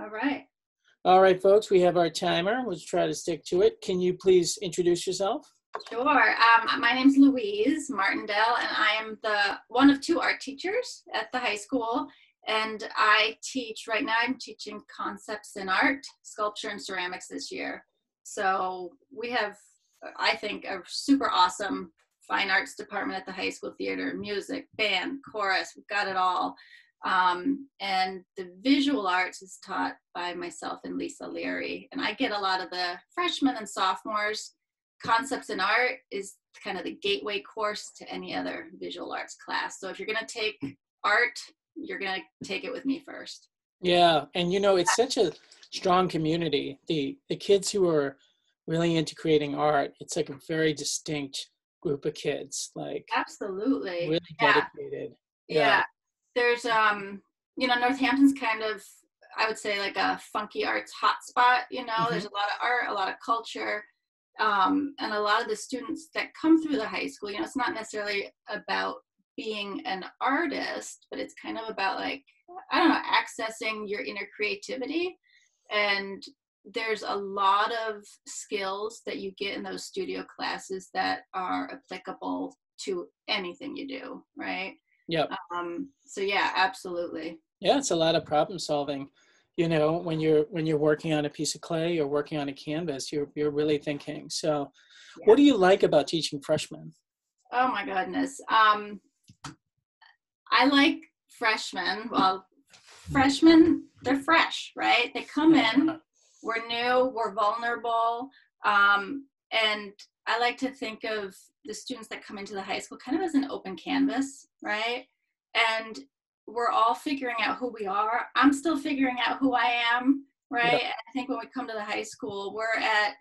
All right. All right, folks, we have our timer. Let's try to stick to it. Can you please introduce yourself? Sure. Um, my name's Louise Martindell, and I am the one of two art teachers at the high school. And I teach right now. I'm teaching concepts in art, sculpture, and ceramics this year. So we have, I think, a super awesome fine arts department at the high school theater, music, band, chorus. We've got it all. Um, and the visual arts is taught by myself and Lisa Leary. And I get a lot of the freshmen and sophomores. Concepts in art is kind of the gateway course to any other visual arts class. So if you're going to take art, you're going to take it with me first. Yeah, and you know it's such a strong community. The the kids who are really into creating art, it's like a very distinct group of kids. Like absolutely, really dedicated. Yeah. yeah there's um you know northampton's kind of i would say like a funky arts hotspot you know? Mm-hmm. there's a lot of art a lot of culture um, and a lot of the students that come through the high school you know it's not necessarily about being an artist but it's kind of about like i don't know accessing your inner creativity. And there's a lot of skills that you get in those studio classes that are applicable to anything you do right yeah. Um, so yeah, absolutely. Yeah, it's a lot of problem solving. You know, when you're when you're working on a piece of clay or working on a canvas, you're you're really thinking. So, yeah. what do you like about teaching freshmen? Oh my goodness. Um, I like freshmen. Well, freshmen, they're fresh, right? They come in, we're new, we're vulnerable. Um, and I like to think of the students that come into the high school kind of as an open canvas, right? And we're all figuring out who we are. I'm still figuring out who I am, right? Yeah. I think when we come to the high school, we're at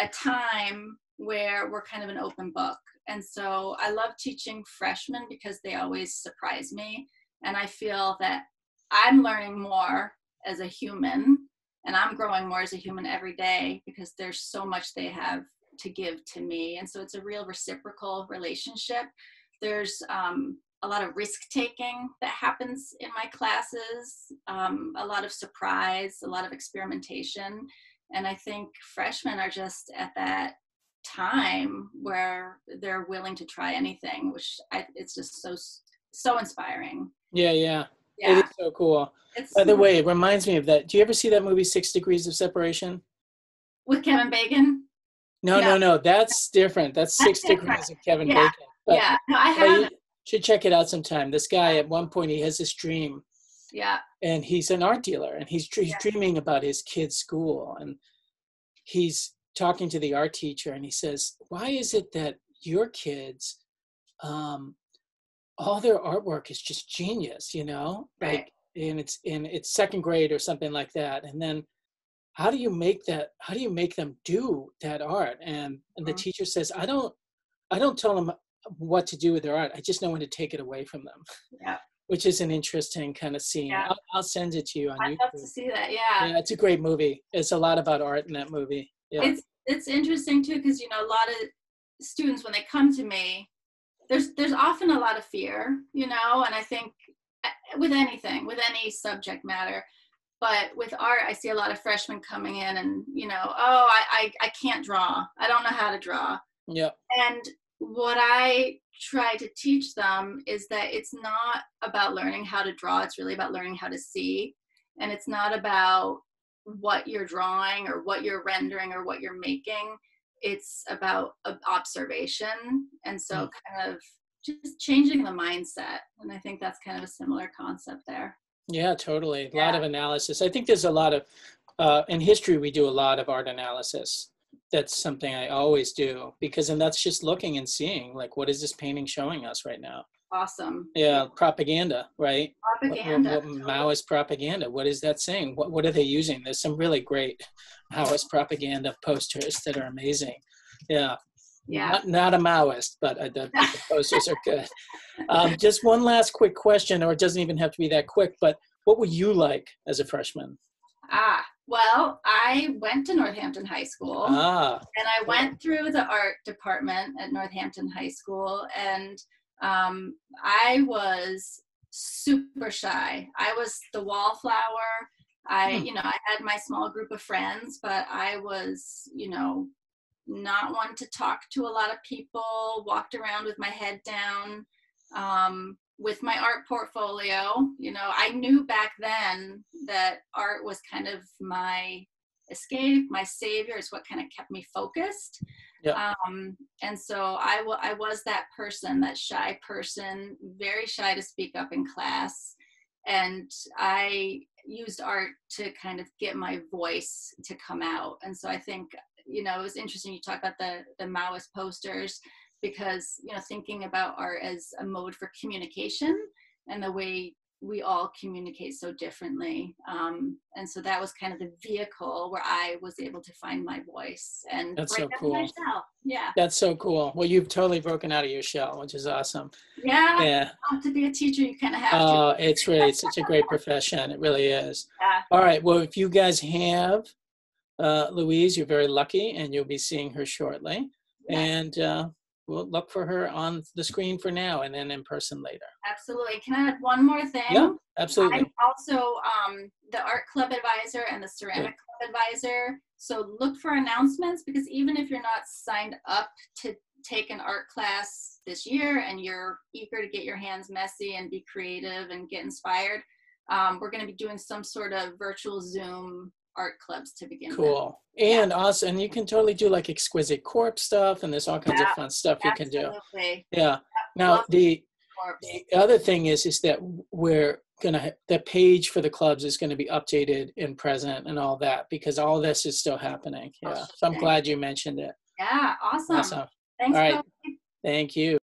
a time where we're kind of an open book. And so I love teaching freshmen because they always surprise me. And I feel that I'm learning more as a human and I'm growing more as a human every day because there's so much they have to give to me. And so it's a real reciprocal relationship. There's um, a lot of risk taking that happens in my classes, um, a lot of surprise, a lot of experimentation. And I think freshmen are just at that time where they're willing to try anything, which I, it's just so, so inspiring. Yeah, yeah. Yeah. It is so cool. It's By the way, it reminds me of that. Do you ever see that movie Six Degrees of Separation? With Kevin Bacon? No, no, no. That's different. That's, That's Six different. Degrees of Kevin yeah. Bacon. But, yeah, no, I have. should check it out sometime. This guy at one point he has this dream. Yeah. And he's an art dealer, and he's, he's yeah. dreaming about his kid's school, and he's talking to the art teacher, and he says, "Why is it that your kids, um, all their artwork is just genius? You know, right. like, and it's in it's second grade or something like that, and then." How do you make that how do you make them do that art? And, and the mm-hmm. teacher says i don't i don't tell them what to do with their art. I just know when to take it away from them yeah. which is an interesting kind of scene. Yeah. I'll, I'll send it to you on I'd YouTube. love to see that yeah. Yeah it's a great movie. It's a lot about art in that movie. Yeah. It's it's interesting too because you know a lot of students when they come to me there's there's often a lot of fear you know and i think eh, with anything with any subject matter but with art i see a lot of freshmen coming in and you know oh I, I i, can't draw. I don't know how to draw. Yeah. And what i try to teach them is that it's not about learning how to draw it's really about learning how to see. And it's not about what you're drawing or what you're rendering or what you're making. It's about observation. And so mm. kind of just changing the mindset. And i think that's kind of a similar concept there yeah, totally. A yeah. lot of analysis. I think there's a lot of, uh, in history, we do a lot of art analysis. That's something I always do because, and that's just looking and seeing, like, what is this painting showing us right now? Awesome. Yeah, propaganda, right? Propaganda. What, what, what Maoist propaganda. What is that saying? What What are they using? There's some really great Maoist propaganda posters that are amazing. Yeah. Yeah. Not, not a Maoist, but uh, the, the posters are good. Um, just one last quick question, or it doesn't even have to be that quick, but what were you like as a freshman? Ah, well, I went to Northampton High School. Ah. And I went through the art department at Northampton High School, and um, I was super shy. I was the wallflower. I, Hmm. you know, I had my small group of friends, but I was, you know, not one to talk to a lot of people, walked around with my head down. Um, with my art portfolio, you know, I knew back then that art was kind of my escape, my savior. It's what kind of kept me focused. Yeah. Um, and so I, w- I was that person, that shy person, very shy to speak up in class. And I used art to kind of get my voice to come out. And so I think, you know, it was interesting you talk about the, the Maoist posters because, you know, thinking about art as a mode for communication and the way we all communicate so differently. Um, and so that was kind of the vehicle where I was able to find my voice and That's break so cool. shell. Yeah. That's so cool. Well, you've totally broken out of your shell, which is awesome. Yeah. Yeah. To be a teacher, you kind of have to. Oh, it's really such a great profession. It really is. Yeah. All right. Well, if you guys have uh, Louise, you're very lucky, and you'll be seeing her shortly. Yes. And uh, we'll look for her on the screen for now, and then in person later. Absolutely. Can I add one more thing? Yeah, absolutely. I'm also um, the art club advisor and the ceramic club advisor. So look for announcements because even if you're not signed up to take an art class this year and you're eager to get your hands messy and be creative and get inspired, um, we're going to be doing some sort of virtual Zoom art clubs to begin with. Cool. And also, and you can totally do like exquisite corpse stuff, and there's all kinds Yeah, of fun stuff you can do. Absolutely. Yeah. Now the the other thing is is that we're gonna the page for the clubs is going to be updated and present and all that because all this is still happening. Oh, Yeah. So I'm glad you mentioned it. Yeah, awesome. Awesome. Thanks, All right. Thank you.